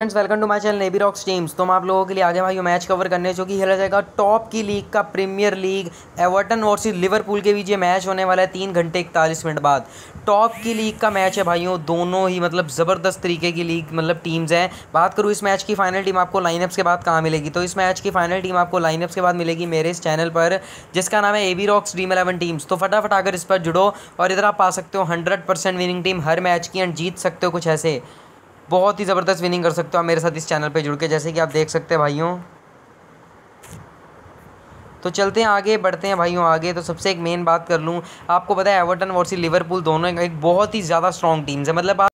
Friends welcome to my channel navy rocks teams तो हम आप लोगों के लिए आगे भाई मैच कवर करने जो कि खेला जाएगा टॉप की लीग का premier league Everton versus Liverpool के बीच ये मैच होने वाला है तीन घंटे इकतालीस मिनट बाद। टॉप की लीग का मैच है भाइयों, दोनों ही मतलब ज़बरदस्त तरीके की लीग मतलब टीम्स हैं। बात करूँ इस मैच की फाइनल टीम आपको लाइनअप्स के बाद कहाँ मिलेगी? तो इस मैच की फाइनल टीम आपको लाइनअप्स के बाद मिलेगी मेरे इस चैनल पर, जिसका नाम है A B rocks dream eleven teams तो फटाफट आकर इस पर जुड़ो और इधर आप पा सकते हो हंड्रेड परसेंट विनिंग टीम हर मैच की एंड जीत सकते हो कुछ ऐसे। बहुत ही ज़बरदस्त विनिंग कर सकते हो आप मेरे साथ इस चैनल पे जुड़ के। जैसे कि आप देख सकते हैं भाइयों। तो चलते हैं आगे, बढ़ते हैं भाइयों आगे। तो सबसे एक मेन बात कर लूँ, आपको पता है एवर्टन वर्सी लिवरपूल दोनों एक बहुत ही ज़्यादा स्ट्रॉन्ग टीम्स है। मतलब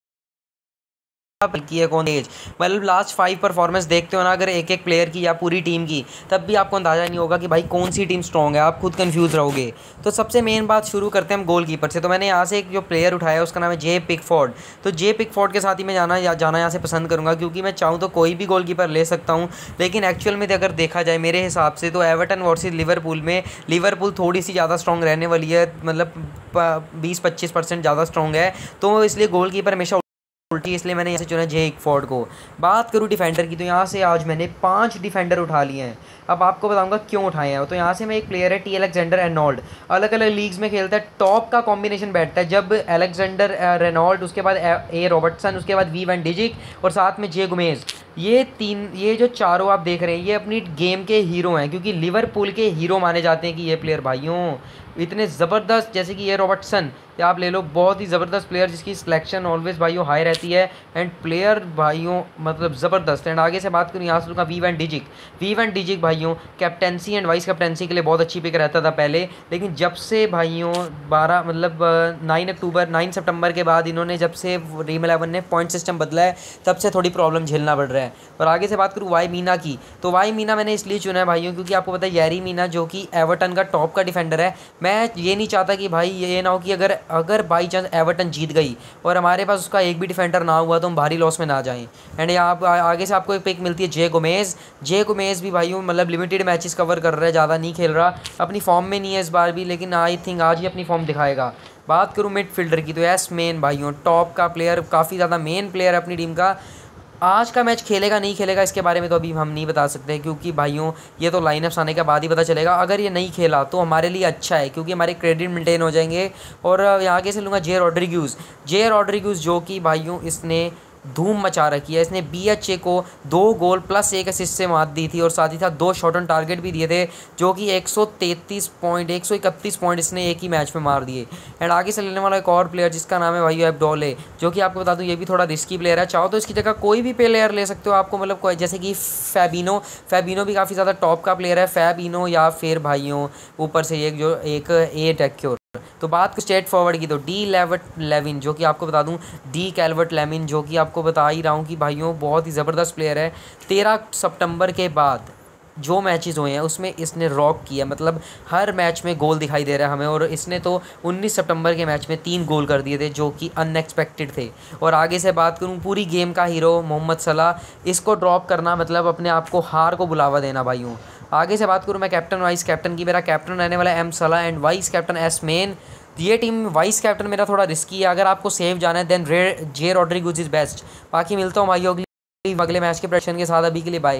की है कौन एज मतलब लास्ट फाइव परफॉर्मेंस देखते हो ना, अगर एक एक प्लेयर की या पूरी टीम की, तब भी आपको अंदाज़ा नहीं होगा कि भाई कौन सी टीम स्ट्रॉन्ग है, आप खुद कंफ्यूज रहोगे। तो सबसे मेन बात शुरू करते हैं हम गोल कीपर से। तो मैंने यहाँ से एक जो प्लेयर उठाया उसका नाम है जे पिकफोर्ड तो जे पिकफोर्ड के साथ ही मैं जाना या जाना यहाँ से पसंद करूँगा, क्योंकि मैं चाहूँ तो कोई भी गोल कीपर ले सकता हूँ। लेकिन एक्चुअल में अगर देखा जाए मेरे हिसाब से तो एवर्टन वर्सेज लिवरपूल में लिवरपूल थोड़ी सी ज़्यादा स्ट्रॉन्ग रहने वाली है मतलब बीस पच्चीस परसेंट ज़्यादा स्ट्रॉन्ग है। तो इसलिए गोल कीपर हमेशा उल्टी, इसलिए मैंने यहाँ से चुना जे फोर्ड को। बात करूँ डिफेंडर की तो यहाँ से आज मैंने पाँच डिफेंडर उठा लिए हैं। अब आपको बताऊँगा क्यों उठाए हैं। तो यहाँ से मैं एक प्लेयर है टी एलेक्जेंडर एनोल्ड अलग अलग लीग्स में खेलता है टॉप का कॉम्बिनेशन बैठता है। जब एलेक्जेंडर रेनोल्ड उसके बाद ए रॉबर्टसन उसके बाद वी वन डिजिक और साथ में जे गुमेज ये तीन, ये जो चारों आप देख रहे हैं, ये अपनी गेम के हीरो हैं, क्योंकि लिवरपूल के हीरो माने जाते हैं कि ये प्लेयर भाइयों, इतने ज़बरदस्त, जैसे कि ये रॉबर्टसन या आप ले लो, बहुत ही ज़बरदस्त प्लेयर जिसकी सिलेक्शन ऑलवेज भाइयों हाई रहती है। एंड प्लेयर भाइयों मतलब ज़बरदस्त। एंड आगे से बात करूँ, यहाँ से लूँगा V van Dijk V van Dijk भाइयों कैप्टेंसी एंड वाइस कैप्टेंसी के लिए बहुत अच्छी पिक रहता था पहले। लेकिन जब से भाइयों, बारह मतलब नाइन अक्टूबर नाइन सितंबर के बाद इन्होंने जब से रीम एलेवन ने पॉइंट सिस्टम बदला है, तब से थोड़ी प्रॉब्लम झेलना पड़ रहा है। और आगे से बात करूँ वाई मीना की। तो वाई मीना मैंने इसलिए चुना है भाइयों, क्योंकि आपको पता है येरी मीना जो कि एवर्टन का टॉप का डिफेंडर है। मैं ये नहीं चाहता कि भाई, ये ना हो कि अगर अगर बाई चांस एवर्टन जीत गई और हमारे पास उसका एक भी डिफेंडर ना हुआ तो हम भारी लॉस में ना जाएँ। एंड यहाँ आगे से आपको एक पिक मिलती है जे गोमेज जे गोमेज भी भाई मतलब लिमिटेड मैचेस कवर कर रहा है, ज़्यादा नहीं खेल रहा। अपनी फॉर्म में नहीं है इस बार भी, लेकिन आई थिंक आज ही अपनी फॉर्म दिखाएगा। बात करूँ मिड फील्डर की तो एस मेन भाइयों टॉप का प्लेयर काफ़ी ज़्यादा मेन प्लेयर है अपनी टीम का। आज का मैच खेलेगा, नहीं खेलेगा, इसके बारे में तो अभी हम नहीं बता सकते, क्योंकि भाइयों, ये तो लाइनअप्स आने के बाद ही पता चलेगा। अगर ये नहीं खेला तो हमारे लिए अच्छा है, क्योंकि हमारे क्रेडिट मेंटेन हो जाएँगे। और यहाँ आगे से लूँगा जे रॉड्रिग्यूज़ जे रॉड्रिग्यूज़ जो कि भाइयों, इसने धूम मचा रखी है। इसने बी एच ए को दो गोल प्लस एक असिस्ट से मात दी थी और साथ ही साथ दो शॉर्ट ऑन टारगेट भी दिए थे, जो कि 133 पॉइंट 131 पॉइंट इसने एक ही मैच में मार दिए। एंड आगे से लेने वाला एक और प्लेयर जिसका नाम है भाई एबडोले जो कि आपको बता दूँ, ये भी थोड़ा रिस्की प्लेयर है। चाहो तो इसकी जगह कोई भी प्लेयर ले सकते हो आपको मतलब जैसे कि फैबिनो फैबिनो भी काफ़ी ज़्यादा टॉप का प्लेयर है। फैबिनो या फिर भाइयों, ऊपर से एक जो, एक ए टेक्योर तो बात स्ट्रेट फॉरवर्ड की तो डी लेवट लेविन जो कि आपको बता दूँ डी कैलवर्ट लेविन जो कि आपको बता ही रहा हूँ कि भाइयों, बहुत ही ज़बरदस्त प्लेयर है। तेरह सितंबर के बाद जो मैचेस हुए हैं, उसमें इसने रॉक किया। मतलब हर मैच में गोल दिखाई दे रहा है हमें, और इसने तो 19 सितंबर के मैच में तीन गोल कर दिए थे, जो कि अनएक्सपेक्टेड थे। और आगे से बात करूँ, पूरी गेम का हीरो मोहम्मद सलाह, इसको ड्रॉप करना मतलब अपने आप को हार को बुलावा देना, भाइयों। आगे से बात करूँ, मैं कैप्टन वाइस कैप्टन की, मेरा कैप्टन रहने वाला M Salah and vice captain S Mane ये टीम वाइस कैप्टन मेरा थोड़ा रिस्की है, अगर आपको सेव जाना है देन रे जे रॉड्रिगूज इज़ बेस्ट बाकी मिलता हूँ भाई अगली अगले मैच के प्रश्न के साथ, अभी के लिए बाय